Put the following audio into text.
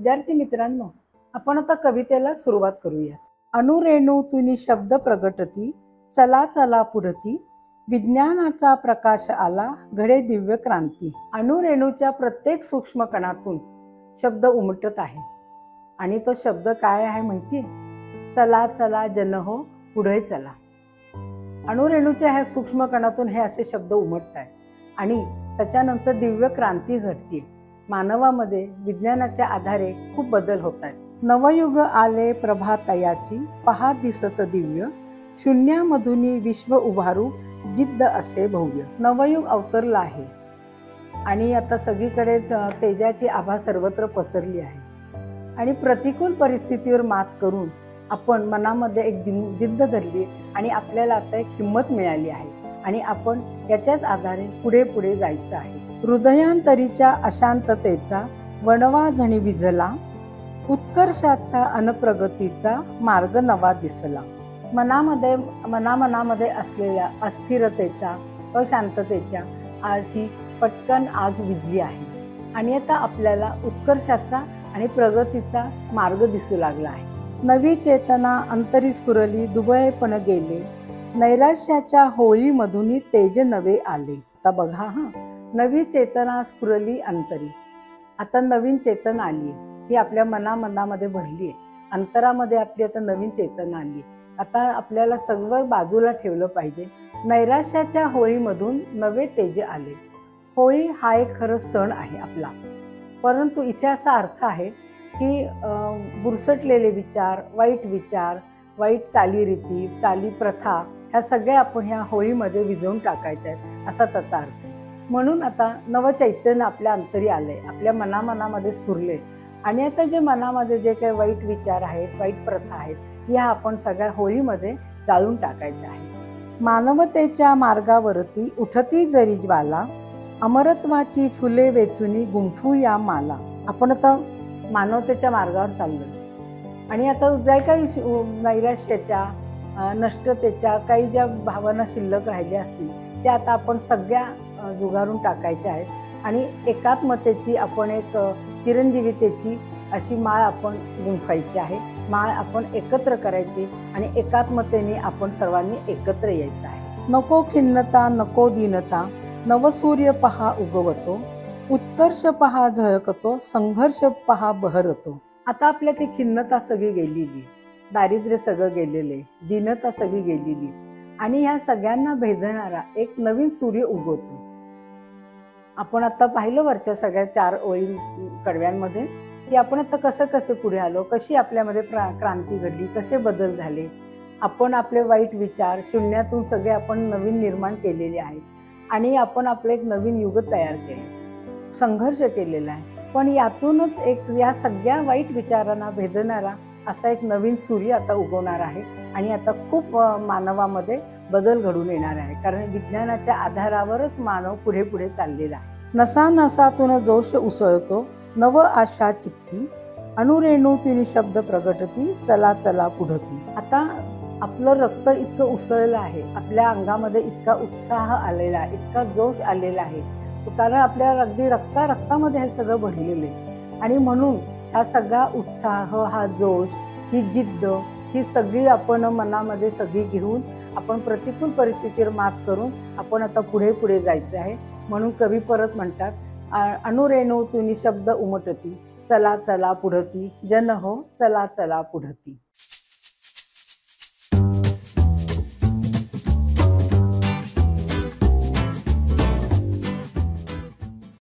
विद्यार्थी मित्रांनो आपण आता कवितेला सुरुवात करूया. अनुरेणू तुनी शब्द प्रगटती चला चला पुढती विज्ञानाचा प्रकाश आला घडे दिव्य क्रांती. अणुरेणूच्या प्रत्येक सूक्ष्म कणातून शब्द उमटत आहे. आणि तो शब्द काय आहे माहिती चला चला जन हो पुढे चला. अणुरेणूच्या ह्या सूक्ष्म कणातून हे असे शब्द उमटत आहेत आणि त्याच्यानंतर दिव्य क्रांती घडते मानवामध्ये विज्ञानाच्या आधारे खूप बदल होत आहेत. नवयुग आले प्रभातयाची पहा दिसत दिव्य शून्यामधून विश्व उभारू जिद्द असे भव्य. नवयुग अवतरलं आहे. आणि आता सगळीकडे तेजाची आभा सर्वत्र पसरली आहे. आणि प्रतिकूल परिस्थितीवर मात करून आपण मनामध्ये एक जिं जिद्द धरली आणि आपल्याला आता एक हिंमत मिळाली आहे. आणि आपण याच्याच आधारे पुढे पुढे जायचं आहे. हृदयांतरीच्या अशांततेचा वणवा झणी विझला उत्कर्षाचा अनप्रगतीचा मार्ग नवा दिसला. मनामध्ये मनामनामध्ये असलेल्या अस्थिरतेचा अशांततेच्या आज ही पटकन आग विझली आहे. आणि आता आपल्याला उत्कर्षाचा आणि प्रगतीचा मार्ग दिसू लागला आहे. नवी चेतना अंतरी स्फुरली दुबळेपण गेले. नैराश्याच्या होळीमधूनही तेज नवे आले. आता बघा हा. नवी चेतना स्फुरली अंतरी. आता नवीन चेतन आली आहे ही आपल्या मनामनामध्ये भरली आहे अंतरामध्ये आपली आता नवीन चेतना आली आहे आता आपल्याला संगवर बाजूला ठेवलं पाहिजे. नैराश्याच्या होळीमधून नवे तेज आले. होळी हा एक खरं सण आहे आपला. परंतु इथे असा अर्थ आहे की बुरसटलेले विचार वाईट विचार वाईट चालीरीती चाली प्रथा ह्या सगळ्या आपण ह्या होळीमध्ये विझवून टाकायच्या आहेत. असा त्याचा अर्थ आहे. म्हणून आता नवचैतन्य आपल्या अंतरी आलंय. आपल्या मनामनामध्ये स्फुरले आणि आता जे मनामध्ये जे काही वाईट विचार आहेत वाईट प्रथा आहेत या आपण सगळ्या होळीमध्ये जाळून टाकायच्या आहेत. मानवतेच्या मार्गावरती उठती जरी ज्वाला अमरत्वाची फुले वेचुनी गुंफू या माला. आपण आता मानवतेच्या मार्गावर चाललो आणि आता ज्या काही नैराश्याच्या नष्टतेच्या काही ज्या भावना शिल्लक राहिल्या असतील त्या आता आपण सगळ्या जुगारून टाकायच्या आहेत. आणि एकात्मतेची आपण एक चिरंजीवितेची अशी माळ आपण गुंफायची आहे. माळ आपण एकत्र करायची आणि एकात्मतेने आपण सर्वांनी एकत्र यायचं आहे. नको खिन्नता नको दीनता नवसूर्य पहा उगवतो उत्कर्ष पहा झळकतो संघर्ष पहा बहरतो. आता आपल्यातली खिन्नता सगळी गेलेली दारिद्र्य सगळं गेलेले दीनता सगळी गेलेली आणि ह्या सगळ्यांना भेदणारा एक नवीन सूर्य उगवतो. आपण आता पाहिलं वरच्या सगळ्या चार ओळी कडव्यांमध्ये की आपण आता कसं कसं पुढे आलो कशी आपल्यामध्ये प्रा क्रांती घडली कसे बदल झाले? आपण आपले वाईट विचार शून्यातून सगळे आपण नवीन निर्माण केलेले आहेत आणि आपण आपलं एक नवीन युग तयार केले संघर्ष केलेला आहे. पण यातूनच एक या सगळ्या वाईट विचारांना भेदणारा असा एक नवीन सूर्य आता उगवणार आहे आणि आता खूप मानवामध्ये बदल घडून येणार आहे. कारण विज्ञानाच्या आधारावरच मानव पुढे पुढे चाललेला आहे. नसा नसातून जोश उसळतो नव आशा चित्ती अणुरेणू तिने शब्द प्रगटती चला चला पुढती. आता आपलं रक्त इतकं उसळलं आहे आपल्या अंगामध्ये इतका उत्साह आलेला आहे इतका जोश आलेला आहे कारण आपल्या अगदी रक्ता रक्तामध्ये हे सगळं भरलेलं आहे. आणि म्हणून हा सगळा उत्साह हा जोश ही जिद्द ही सगळी आपण मनामध्ये सगळी घेऊन आपण प्रतिकूल परिस्थितीवर मात करून आपण आता पुढे पुढे जायचं आहे. म्हणून कवी परत म्हणतात अणुरेणू तुनी शब्द उमटती चला चला पुढती जन हो चला चला पुढती.